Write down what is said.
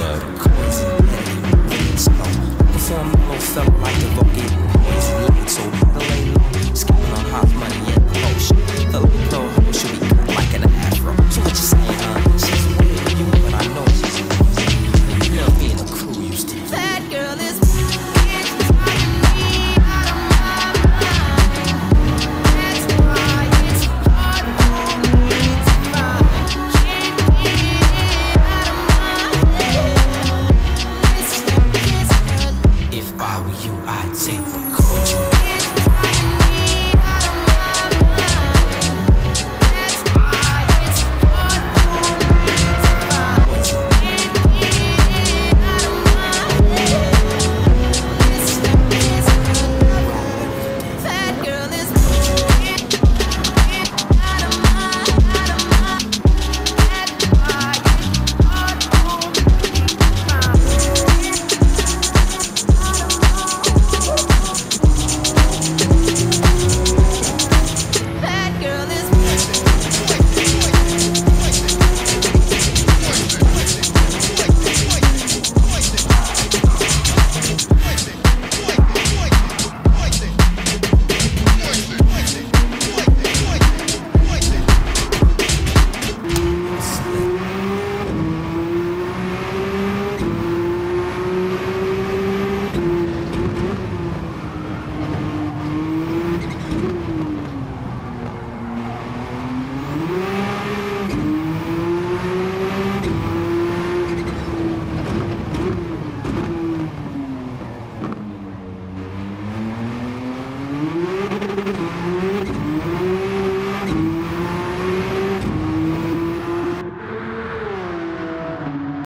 the chords and let so perform a little fella like a vocal.